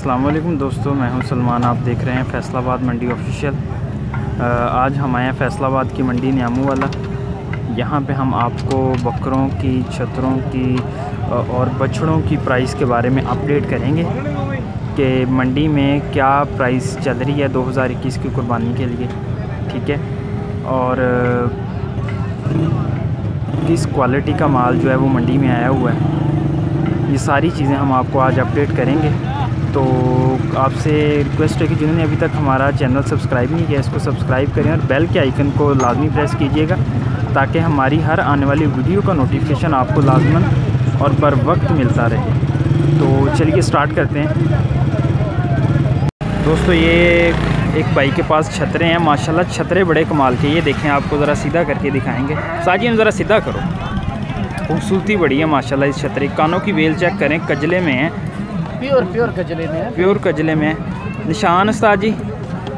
वालेकुम दोस्तों, मैं हूँ सलमान। आप देख रहे हैं फैसलाबाद मंडी ऑफिशियल। आज हम आए हैं फैसलाबाद की मंडी न्यामू वाला। यहाँ पे हम आपको बकरों की, छतरों की और बछड़ों की प्राइस के बारे में अपडेट करेंगे कि मंडी में क्या प्राइस चल रही है 2021 की कुर्बानी के लिए। ठीक है? और किस क्वालिटी का माल जो है वो मंडी में आया हुआ है। ये सारी चीज़ें हम आपको आज अपडेट करेंगे। तो आपसे रिक्वेस्ट है कि जिन्होंने अभी तक हमारा चैनल सब्सक्राइब नहीं किया, इसको सब्सक्राइब करें और बेल के आइकन को लाजमी प्रेस कीजिएगा ताकि हमारी हर आने वाली वीडियो का नोटिफिकेशन आपको लाजमन और बर वक्त मिलता रहे। तो चलिए स्टार्ट करते हैं। दोस्तों, ये एक भाई के पास छतरे हैं, माशाल्लाह छतरे बड़े कमाल के ये देखें, आपको ज़रा सीधा करके दिखाएँगे। साजी हम ज़रा सीधा करो। खूबसूरती बड़ी है, माशाल्लाह इस छतरे कानों की वेल चेक करें, कजले में है। प्योर प्योर गजले में है। प्योर गजले में। है निशान उस्ताद जी?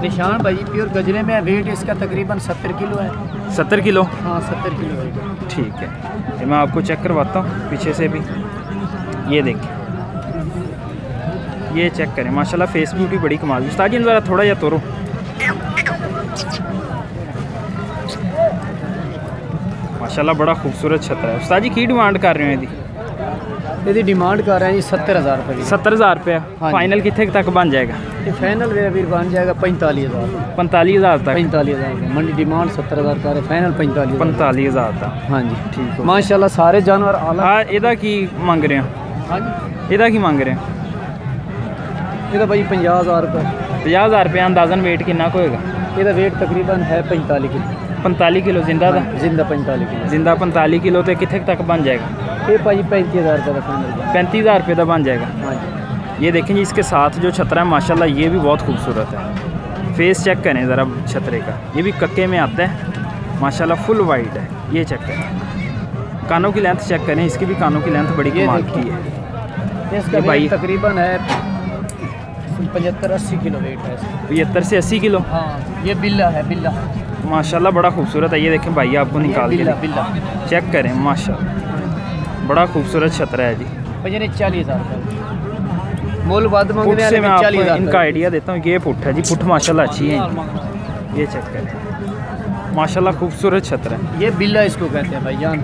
निशान भाई प्योर गजले में है। वेट इसका तकरीबन सत्तर किलो है। सत्तर किलो? हाँ सत्तर किलो है। ठीक है। ये मैं आपको चेक करवाता हूँ पीछे से भी। ये देखिए ये चेक करें। माशाल्लाह फेस ब्यूटी बड़ी कमाल। उस्ताद जी ज़रा थोड़ा या तोड़ो माशाल्लाह बड़ा खूबसूरत छतरा है। उस्ताद जी की डिमांड कर रहे हो यदि ਇਹਦੀ ਡਿਮਾਂਡ ਕਰ ਰਹੇ ਜੀ 70000 ਰੁਪਏ ਦੀ 70000 ਰੁਪਏ ਫਾਈਨਲ ਕਿੱਥੇ ਤੱਕ ਬਣ ਜਾਏਗਾ ਇਹ ਫਾਈਨਲ ਵੇ ਵੀਰ ਬਣ ਜਾਏਗਾ 45000 45000 ਤੱਕ 45000 ਮੰਡੀ ਡਿਮਾਂਡ 70000 ਕਰ ਰਹੇ ਫਾਈਨਲ 45000 45000 ਤੱਕ ਹਾਂਜੀ ਠੀਕ ਹੋ ਮਾਸ਼ਾਅੱਲਾ ਸਾਰੇ ਜਾਨਵਰ ਆਲਾ ਆ ਇਹਦਾ ਕੀ ਮੰਗ ਰਹੇ ਆ ਹਾਂਜੀ ਇਹਦਾ ਕੀ ਮੰਗ ਰਹੇ ਆ ਇਹਦਾ ਭਾਈ 50000 ਰੁਪਏ 50000 ਰੁਪਏ ਅੰਦਾਜ਼ਨ weight ਕਿੰਨਾ ਹੋਏਗਾ ਇਹਦਾ weight ਤਕਰੀਬਨ ਹੈ 45 ਕਿਲੋ 45 ਕਿਲੋ ਜ਼ਿੰਦਾ ਦਾ ਜ਼ਿੰਦਾ 45 ਕਿਲੋ ਜ਼ਿੰਦਾ 45 ਕਿਲੋ ਤੇ ਕਿੱਥੇ ਤੱਕ ਬਣ ਜਾਏਗਾ ये भाजी पैंतीस हज़ार रुपये का फाइनल पैंतीस हज़ार रुपये का बन जाएगा ये देखें जी इसके साथ जो छतरा है माशा ये भी बहुत खूबसूरत है फेस चेक करें ज़रा छतरे का ये भी कक्के में आता है माशाला फुल वाइट है ये चेक करें कानों की लेंथ चेक करें इसकी भी कानों की लेंथ बड़ी कमाल की है इसका भाई तकरीबन है पचहत्तर अस्सी किलो वेट है पचहत्तर से अस्सी किलो हाँ ये बिल्ला है बिल्ला माशाल्लाह बड़ा खूबसूरत है ये देखें भाई आपको निकाल बिल्ला, बिल्ला। चेक करें माशाल्लाह बड़ा खूबसूरत छतरा है जी। चालीस हज़ार मोल बाद वाले चालीस हज़ार इनका आइडिया देता हूँ ये पुट है जी पुट माशाल्लाह अच्छी है। ये चेक करें। माशाल्लाह खूबसूरत छतरा है। ये बिल्ला इसको कहते हैं भाईजान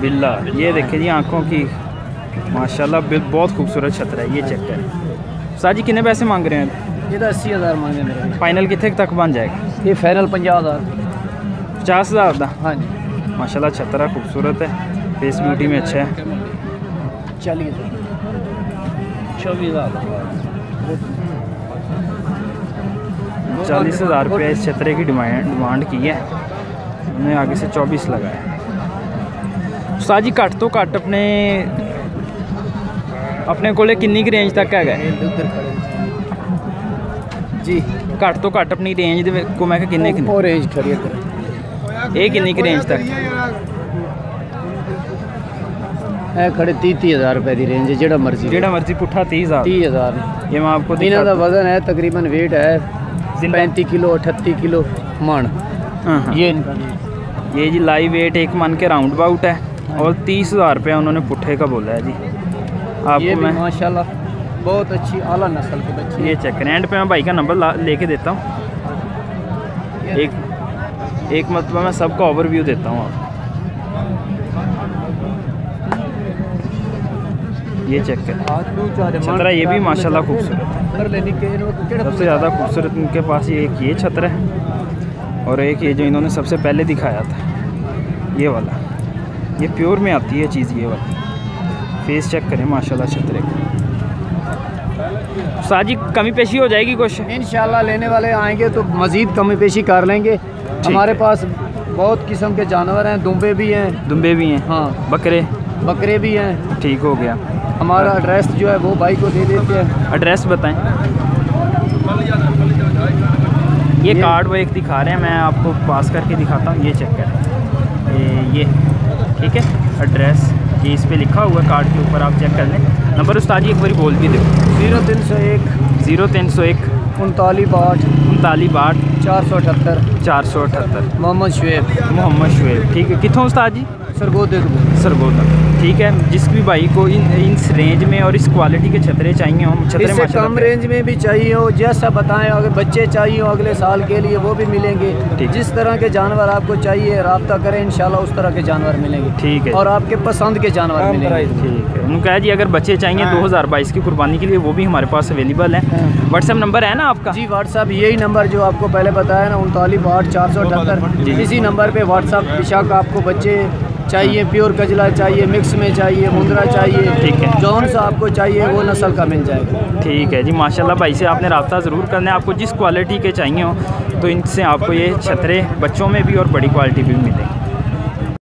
बिल्ला ये देखें जी आँखों की माशाल्लाह बिल बहुत खूबसूरत छतरा है ये चेक करें। साजी कितने पैसे मांग रहे हैं? ये तो अस्सी हज़ार मांगे मेरे फाइनल कितने तक बन जाएगा? ये फाइनल पंजाब हज़ार। पचास हज़ार का हाँ जी। माशाल्लाह छतरा खूबसूरत है। फेस ब्यूटी में अच्छा है चालीस चौबीस हजार चालीस हज़ार रुपये इस छतरे की डिमांड डिमांड की है उन्हें आगे से चौबीस लगाया साजी घट तो घट अपने अपने कोले किन्नी की रेंज तक है उधर खड़े जी घट तो घट अपनी रेंज ਦੇ ਵਿੱਚ ਕੋ ਮੈਂ ਕਿ ਕਿੰਨੇ ਕਿੰਨੇ और रेंज खड़ी है इधर। ਇਹ ਕਿੰਨੀ ਕੀ ਰੇਂਜ ਤੱਕ ਇਹ ਖੜੇ 30 ਹਜ਼ਾਰ ਰੁਪਏ ਦੀ ਰੇਂਜ ਜਿਹੜਾ ਮਰਜ਼ੀ ਜਿਹੜਾ ਮਰਜ਼ੀ ਪੁੱਠਾ 30000 30 ਹਜ਼ਾਰ ये मैं आपको ਇਹਨਾਂ दिखा ਦਾ ਵਜ਼ਨ ਹੈ ਤਕਰੀਬਨ weight है जिंदा- 35 किलो 38 किलो मन हाँ हाँ ये इनका ये जी लाइव वेट एक मन के राउंड अबाउट है और तीस हज़ार रुपया उन्होंने पुट्ठे का बोला है जी ये आपको भी मैं माशाल्लाह बहुत अच्छी आला नस्ल के बच्चे ये चेक करें एंड पे मैं भाई का नंबर ला- लेके देता हूँ हैं। एक एक मतलब मैं सबका ओवरव्यू देता हूँ आपको ये चेक करें। छतरा ये भी माशाल्लाह खूबसूरत। सबसे ज़्यादा खूबसूरत इनके पास ये एक ये छतरा है और एक ये जो इन्होंने सबसे पहले दिखाया था ये वाला। ये प्योर में आती है चीज़ ये वाली। फेस चेक करें माशाल्लाह छतरे का। साजी कमी पेशी हो जाएगी कुछ? इंशाल्लाह लेने वाले आएँगे तो मज़ीद कमी पेशी कर लेंगे। हमारे पास बहुत किस्म के जानवर हैं दुम्बे भी हैं। दुम्बे भी हैं? हाँ। बकरे? बकरे भी हैं। ठीक हो गया। हमारा एड्रेस जो है वो भाई को दे देते हैं। एड्रेस बताएँ। ये ये- कार्ड वो एक दिखा रहे हैं मैं आपको पास करके दिखाता हूँ ये चेक करें। ये ये ठीक है? एड्रेस ये इस पर लिखा हुआ है कार्ड के ऊपर आप चेक कर लें। नंबर उस्ताद एक बार बोल भी दो। ज़ीरो तीन सौ एक ज़ीरो तीन सौ एक उनतालीस बाठ उनतालीस बाठ चार सौ अठहत्तर। चार सौ अठहत्तर। मोहम्मद शुएब। मोहम्मद शुएब ठीक है। कितों उस्ताद जी? सरगोदे को सरगोदा ठीक है जिस भी भाई को इन इस रेंज में और इस क्वालिटी के छतरे चाहिए हों छतरे इससे कम रेंज में भी चाहिए हो जैसा बताएँ अगर बच्चे चाहिए हो अगले साल के लिए वो भी मिलेंगे। जिस तरह के जानवर आपको चाहिए रब्ता करें इंशाल्लाह उस तरह के जानवर मिलेंगे। ठीक है और आपके पसंद के जानवर मिलेंगे। ठीक है। उन्होंने कहा जी अगर बच्चे चाहिए हाँ। 2022 की कुर्बानी के लिए वो भी हमारे पास अवेलेबल है। व्हाट्सएप नंबर है ना आपका? जी व्हाट्सअप यही नंबर जो आपको पहले बताया ना उनतालीस आठ चार सौ अठहत्तर। इसी नंबर पे व्हाट्सअप बेशक आपको बच्चे चाहिए प्योर कजला चाहिए मिक्स में चाहिए मुंद्रा चाहिए ठीक है। जौन सा आपको चाहिए वो नस्ल का मिल जाएगा। ठीक है जी माशाल्लाह भाई से आपने रबता ज़रूर करना है। आपको जिस क्वालिटी के चाहिए हो तो इनसे आपको ये छतरे बच्चों में भी और बड़ी क्वालिटी भी मिलेगी।